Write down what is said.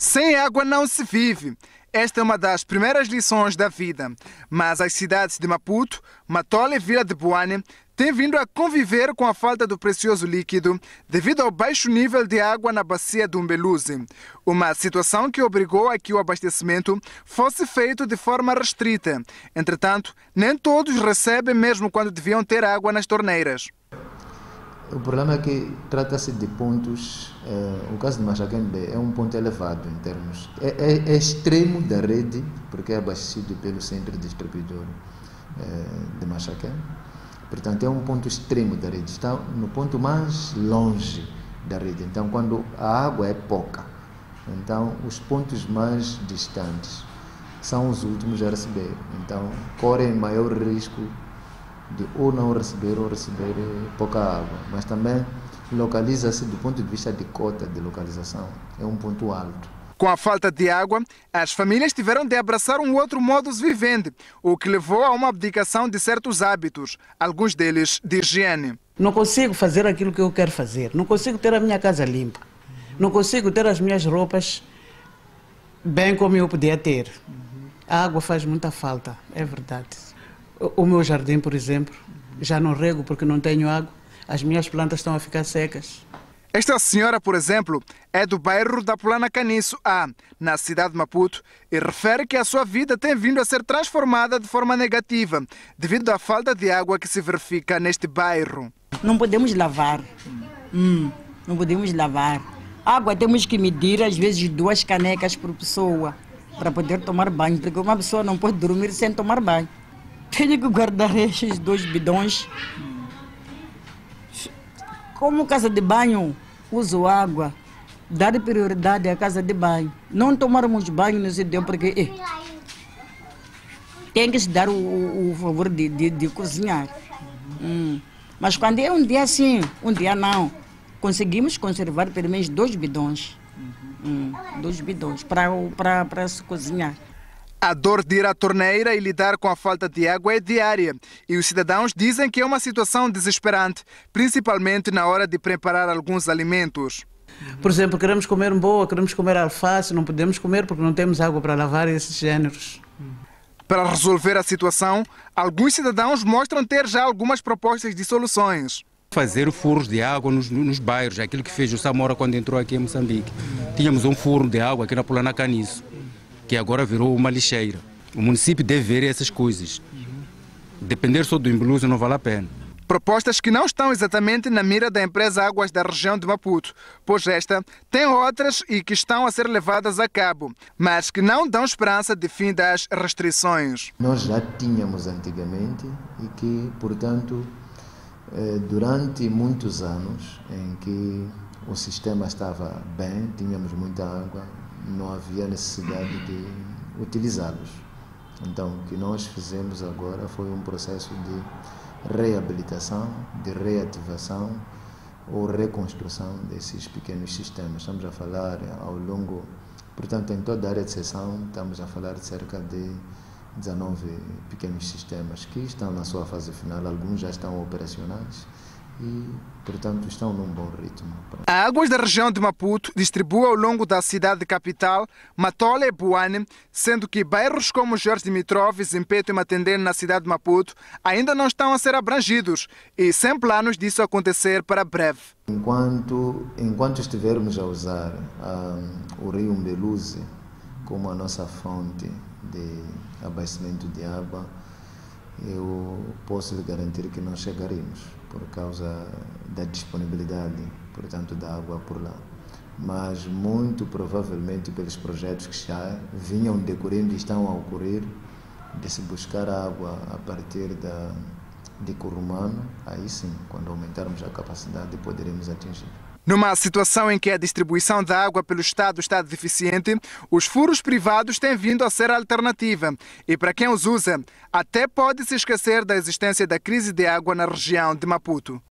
Sem água não se vive. Esta é uma das primeiras lições da vida. Mas as cidades de Maputo, Matola e Vila de Boane têm vindo a conviver com a falta do precioso líquido devido ao baixo nível de água na bacia do Umbeluze. Uma situação que obrigou a que o abastecimento fosse feito de forma restrita. Entretanto, nem todos recebem mesmo quando deviam ter água nas torneiras. O problema é que trata-se de pontos. Eh, o caso de Machaquembe é um ponto elevado em termos. É, é, é, extremo da rede, porque é abastecido pelo centro distribuidor eh, de Machaquem. Portanto, é um ponto extremo da rede. Está no ponto mais longe da rede. Então, quando a água é pouca, então os pontos mais distantes são os últimos a receber. Então, correm maior risco de ou não receber ou receber eh, pouca água, mas também localiza-se do ponto de vista de cota de localização, é um ponto alto. Com a falta de água, as famílias tiveram de abraçar um outro modus vivendi, o que levou a uma abdicação de certos hábitos, alguns deles de higiene. Não consigo fazer aquilo que eu quero fazer, não consigo ter a minha casa limpa, não consigo ter as minhas roupas bem como eu podia ter. A água faz muita falta, é verdade. O meu jardim, por exemplo, já não rego porque não tenho água. As minhas plantas estão a ficar secas. Esta senhora, por exemplo, é do bairro da Plana Caniço A, na cidade de Maputo, e refere que a sua vida tem vindo a ser transformada de forma negativa, devido à falta de água que se verifica neste bairro. Não podemos lavar. Hum, não podemos lavar. Água temos que medir, às vezes, duas canecas por pessoa, para poder tomar banho, porque uma pessoa não pode dormir sem tomar banho. Tenho que guardar estes dois bidões. Como casa de banho, uso água. Dar prioridade à casa de banho. Não tomarmos banho nesse dia porque eh, tem que se dar o, o, favor de, de, de cozinhar. Hum. Mas quando é um dia assim, um dia não, conseguimos conservar pelo menos dois bidões. Hum, dois bidões para se cozinhar. A dor de ir à torneira e lidar com a falta de água é diária e os cidadãos dizem que é uma situação desesperante, principalmente na hora de preparar alguns alimentos. Por exemplo, queremos comer boa, queremos comer alface, não podemos comer porque não temos água para lavar esses géneros. Para resolver a situação, alguns cidadãos mostram ter já algumas propostas de soluções. Fazer furos de água nos, nos bairros, aquilo que fez o Samora quando entrou aqui em Moçambique. Tínhamos um furo de água aqui na Polana Caniço que agora virou uma lixeira. O município deve ver essas coisas. Depender só do embluso não vale a pena. Propostas que não estão exatamente na mira da empresa Águas da região de Maputo, pois esta tem outras e que estão a ser levadas a cabo, mas que não dão esperança de fim das restrições. Nós já tínhamos antigamente e que, portanto, eh, durante muitos anos em que o sistema estava bem, tínhamos muita água, não havia necessidade de utilizá-los. Então, o que nós fizemos agora foi um processo de reabilitação, de reativação ou reconstrução desses pequenos sistemas. Estamos a falar ao longo, portanto, em toda a área de sessão, estamos a falar de cerca de 19 pequenos sistemas que estão na sua fase final, alguns já estão operacionais e, portanto, estão num bom ritmo. A Águas da região de Maputo distribui ao longo da cidade capital, Matola e Buane, sendo que bairros como Jorge Dimitrov, Zimpeto e Matendene na cidade de Maputo ainda não estão a ser abrangidos e sem planos disso acontecer para breve. Enquanto, enquanto estivermos a usar um, o rio Mbeluze como a nossa fonte de abastecimento de água, eu posso lhe garantir que não chegaremos por causa da disponibilidade, portanto, da água por lá. Mas muito provavelmente pelos projetos que já vinham decorrendo e estão a ocorrer, de se buscar água a partir da, de Curumano, aí sim, quando aumentarmos a capacidade, poderemos atingir. Numa situação em que a distribuição da água pelo Estado está deficiente, os furos privados têm vindo a ser a alternativa. E para quem os usa, até pode se esquecer da existência da crise de água na região de Maputo.